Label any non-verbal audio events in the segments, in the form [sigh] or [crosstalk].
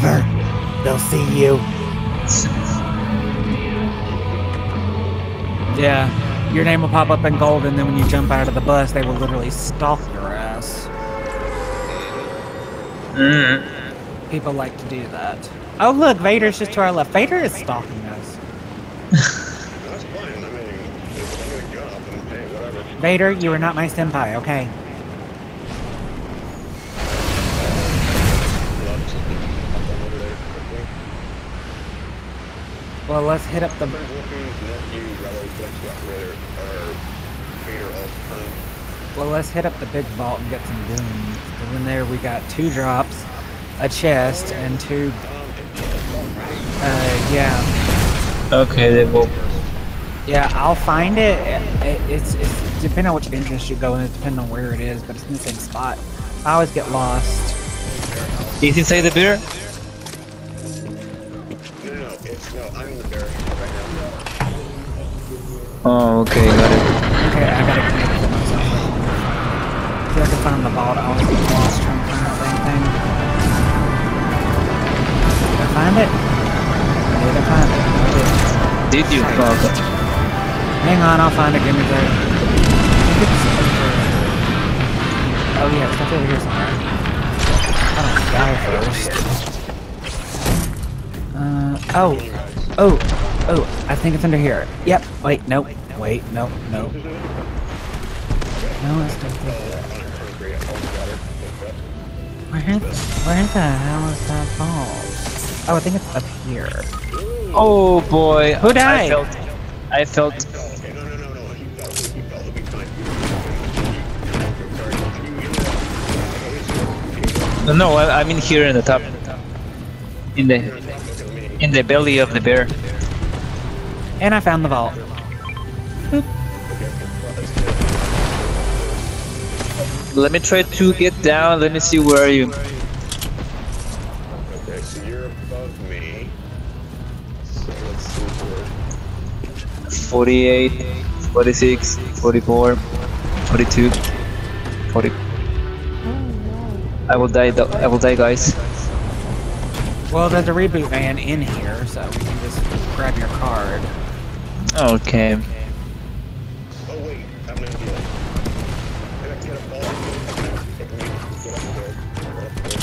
Sniper, they'll see you. Yeah, your name will pop up in gold, and then when you jump out of the bus, they will literally stalk your ass. Mm. People like to do that. Oh, look, Vader's just to our left. Vader is stalking us. That's fine. I mean, if I'm gonna go up and hey, whatever. Vader, you are not my senpai, okay? Well, let's hit up the. Wolfie's nephew, brother, Flex got Raider, or Vader all the time. Well, let's hit up the big vault and get some goons. And in there we got two drops, a chest, and two. Uh, yeah, Okay, they will. yeah. I'll find it. It- It's it's depending on which entrance you go in. It depends on where it is, but it's in the same spot. I always get lost. Is inside the beer? No, no, no, it's, no, I'm in the barracks right now. Oh, okay, got it. Okay, I gotta connect it myself. If I can find the vault, I always get lost trying to find the same thing. Did I find it? Did I find it? I did. Did you? Okay. Hang on, I'll find it. Give me the. I think it's over. Oh yeah, it's up over here somewhere. I don't die first. Uh oh, oh, oh! I think it's under here. Yep. Wait, no, Wait, nope, nope. No, it's not there. Where, where the hell is that vault? Oh, I think it's up here. Oh boy. Who died? I felt. I felt. No, no, no, no, he fell, he fell, he'll be fine. Sorry, you, you, No, no. I, I'm in here in the top. In the in the belly of the bear. And I found the vault. Let me try to get down. Let me see where are you. Okay, so you're above me. So let's see where. 48, 46, 44, 42, 40. I will die. I will die, guys. Well, there's a reboot van in here, so we can just grab your card. Okay. Oh wait, I'm gonna do it. I gotta get a ball. Get up there. Get up there.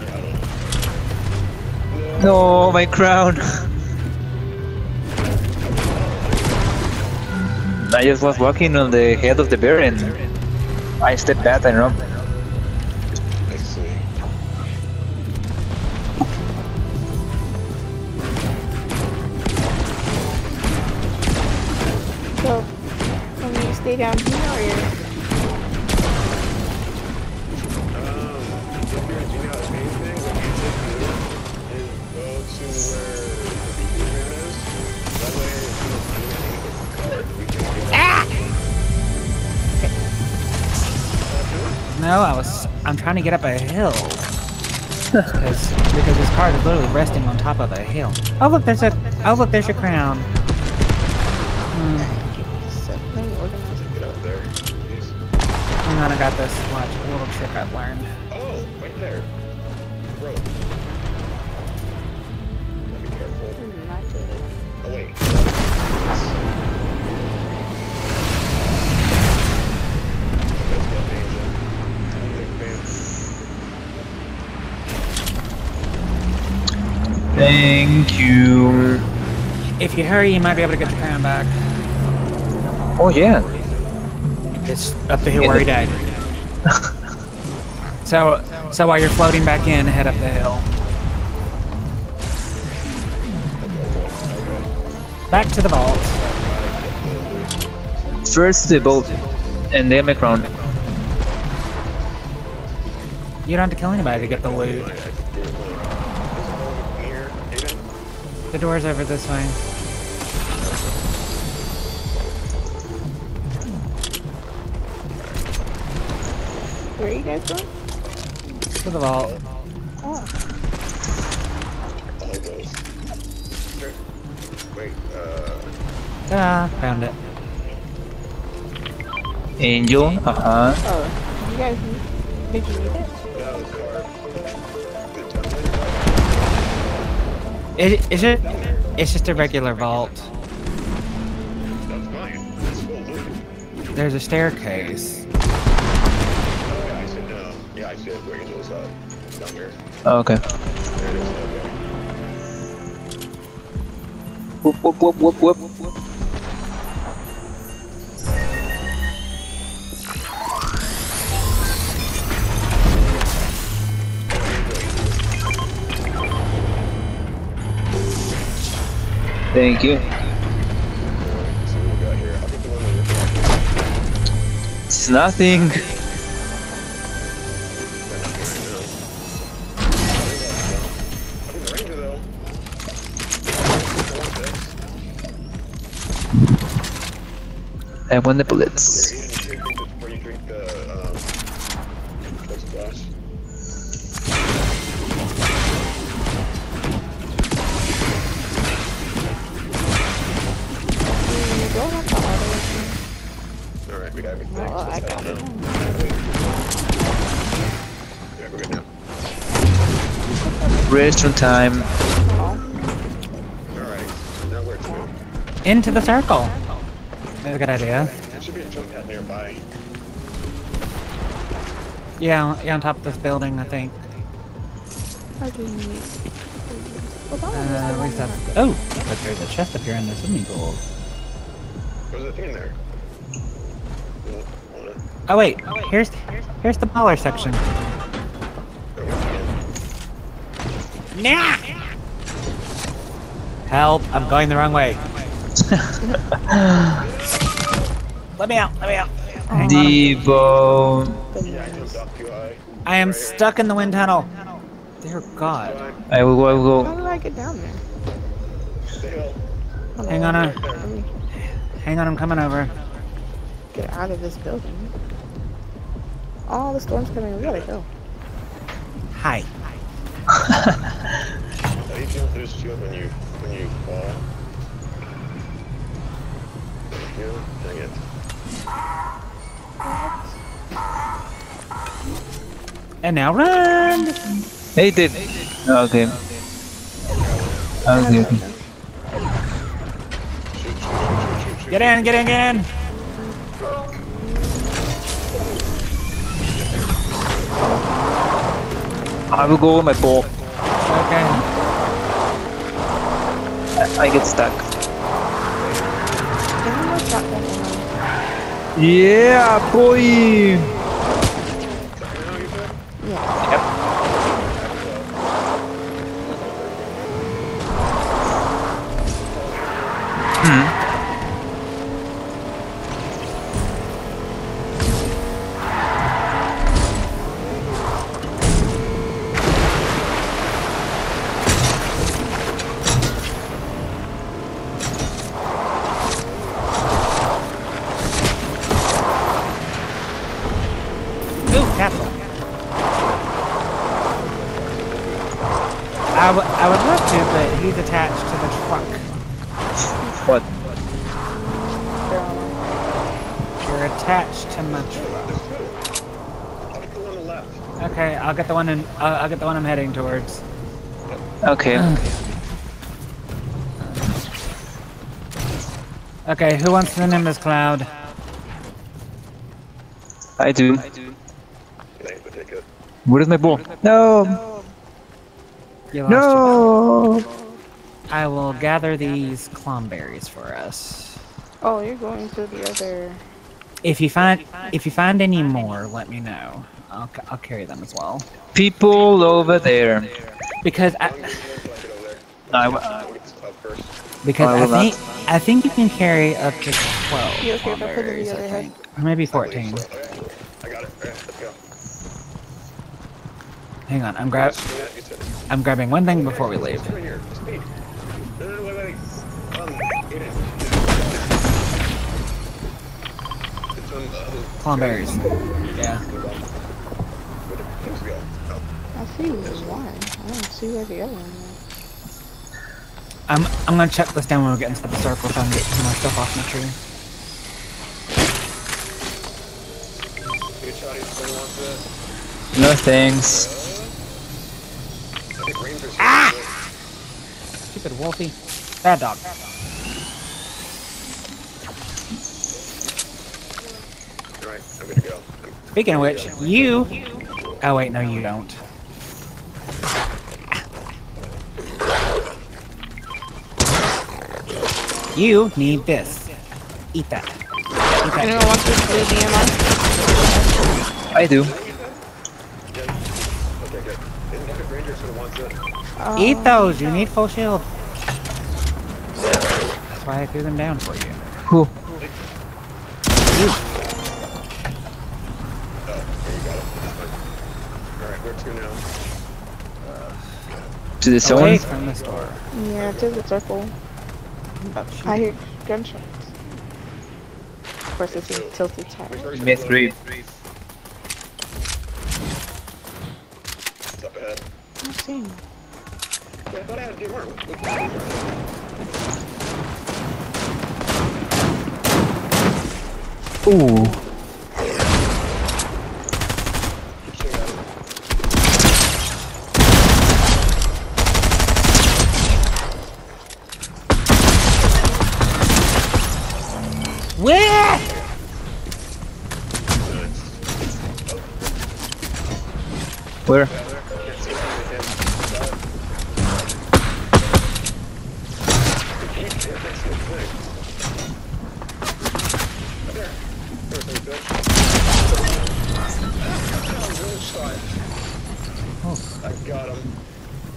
Yeah, I don't know. No, my crown. I just was walking on the head of the bear and I stepped back and run. Card, we can get No, I was. I'm trying to get up a hill. because because this card is literally resting on top of a hill. Oh look, there's a. Oh look, there's your crown. Hmm, hang on, I got this. Watch a little trick I've learned. Oh, right there. Bro. Be careful. Not good. Oh, wait. Let's go, Asia. Big. Thank you. If you hurry, you might be able to get the crown back. Oh yeah. It's up the hill where he died. so, so while you're floating back in, head up the hill. Back to the vault. First the boat, and then my crown. You don't have to kill anybody to get the loot. The door's over this way. Where are you guys going? To the vault. Oh, All those. Sure. Wait, uh, Ah, found it. Angel. Uh huh. oh, you guys Did you read it? No, the card. The template. Is, is it? It's just a regular vault. That's fine. It's full loot. There's a staircase. I said where Angel's uh, down here. Oh, okay. There it is. Okay. Whoop, whoop, whoop, whoop, whoop. Thank you. It's let's I want the bullets. Before you drink the um, glass? You don't have to auto. All right, we got everything. Oh, I got it. Yeah, we're good now. Restroom time. All right, now where to? Into the circle. That's a good idea. There should be a jump pad nearby. Yeah, yeah, on top of this building, I think. how do you meet? Well, that one was Uh, where's that? that- Oh, but there's a chest up here in the swimming pool. There's a thing there. Oh wait, here's here's the baller section. there we go. Nah! Help! I'm going the wrong way. [laughs] [laughs] let me out! Let me out! Hang on. I jumped off too high. I am stuck in the wind tunnel. Dear God. I will, I will How go. did I get down there? The hill. Hold Hang on, Let hang on, I'm coming over. get out of this building. Oh, the storm's coming. We gotta go. Hi. [laughs] How do you jump through shield when you when you fall? Thank you. Dang it. And now run! Hey, did. Oh, oh, okay. Okay, okay. Shoot, shoot, shoot. Get in, get in, get in! I will go with my ball. Okay. I, I get stuck. Yeah, boy. Left. Okay, I'll get the one in. I'll, I'll get the one I'm heading towards. Okay. [sighs] Okay, who wants the Nimbus Cloud? I do. Thanks, but take it. Where is my ball? No. You lost No. I will gather these Klomberries for us. Oh, you're going to the other. If you find if you find any more, let me know. I'll, I'll carry them as well. People over there. Because I I'm gonna go until I get over there. I, I'll get this up first. because I I will not. think I think you can carry up to twelve You okay if I put it in Klomberries, the I other head? think, or maybe fourteen. I got it. Let's go. Hang on, I'm grab Yeah, you said it. I'm grabbing one thing before we leave. On the other. Klomberries. Yeah. Where the things go? I see one. I don't see where the other one is. I'm I'm gonna check this down when we get into the circle so I can get some more stuff off my tree. good shot. He's going to want that. No thanks. I think Rangers. Ah! Stupid Wolfie. Bad dog. Alright, I'm good to go. I'm- Speaking of which, you. Oh wait, no, you don't. You need this. Eat that. Eat that. Anyone wants this blue DMR? I do. Okay, good. Isn't Epic Rangers who wants it? Uh, Eat those. You need full shield. That's why I threw them down for you. Who? Alright, where to now? Uh, to the Away zone? from the store. Yeah, to the circle. I hear gunshots. Of course, it's a tilted tower. Myth 3. It's up ahead. I'm seeing. Yeah, I thought I had a DMR. Look, look, look. Ooh. Keep shooting at him. Where? Where? Can't see anything. Can't see a thing. Right there. There's something good. Oh. I got him.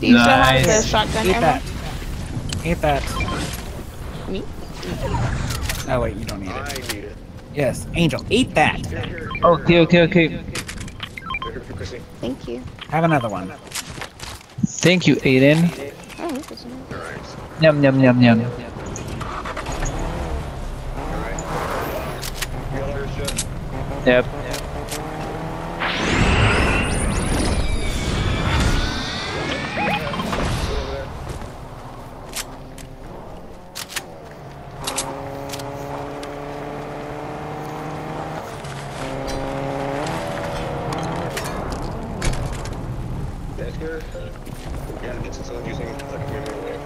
Do you still have the Nice. shotgun Eat ammo? that. Eat that. Me? Oh wait, you don't need I it. need it. Yes, Angel, eat that. Okay, okay, okay. Chrissy. Thank you. Have another one. Thank you, Aiden. Oh, this is nice. Alright. Yum, yum, yum, yum. Alright. You got all your shit? Yep. Sit over there. That's good. Yeah, it's still using like a memory wave.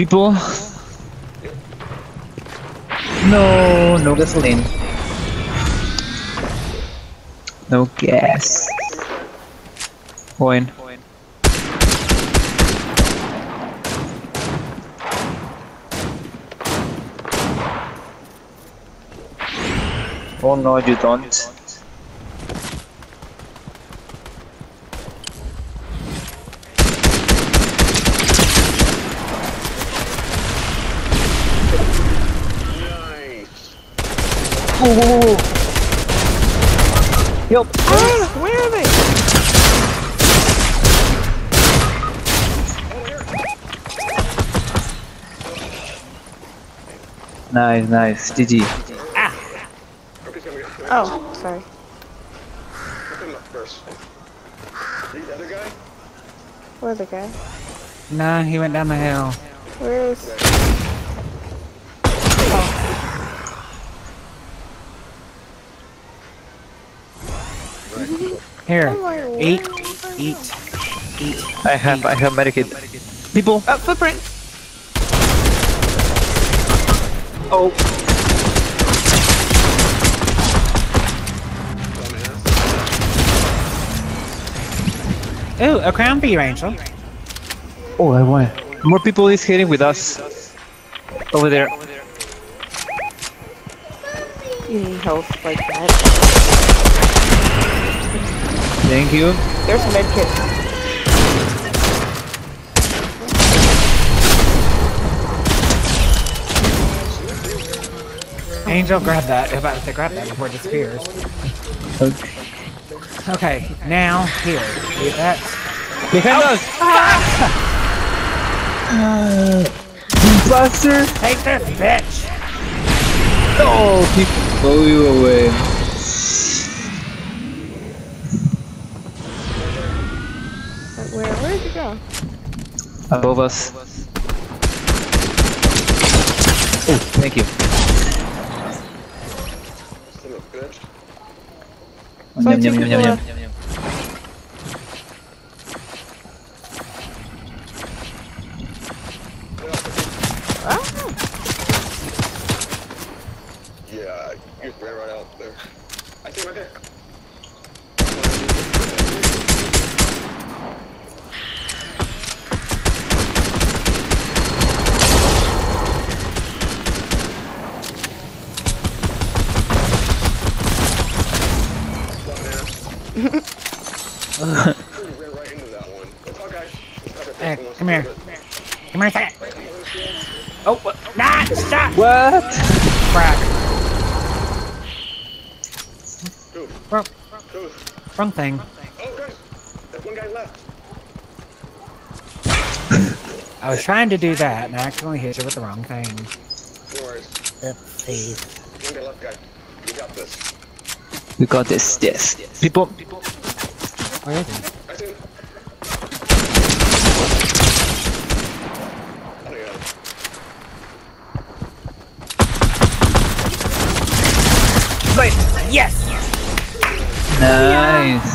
People. No, no gasoline. No gas. Coin. Oh no, you don't. Ah, where are they? Nice, nice. GG. We Oh, sorry. Look him up first. The other guy? Where's the guy? Nah, he went down the hill. Where is? Here, Oh my word. eat, eat, eat. I have, I have medikit. People. Oh, footprint. Oh. Dumbass. Ooh, a crown for you, Angel. Oh, I want it. More people is hitting with us. Over there. You need health like that. Thank you. There's a med kit. Angel, grab that. About to grab that before it disappears. Okay. Okay, now here. Eat that. Behind us! Oh! Ah! Buster! Take this, bitch. Oh, people blow you away. Where? Where did you go? Above us. Oh, thank you. Still up, good. Here. Come here a second. Oh, what? Nah, stop! What? Crack. Dude, Wrong, dude. wrong thing. Oh. That one guy left. I was trying to do that and I accidentally hit you with the wrong thing. No worries. Oopsies. One guy left, guy. You got this. We got this. Yes. People. Where is he? I see him. Oh, yeah. Wait, yes! Nice.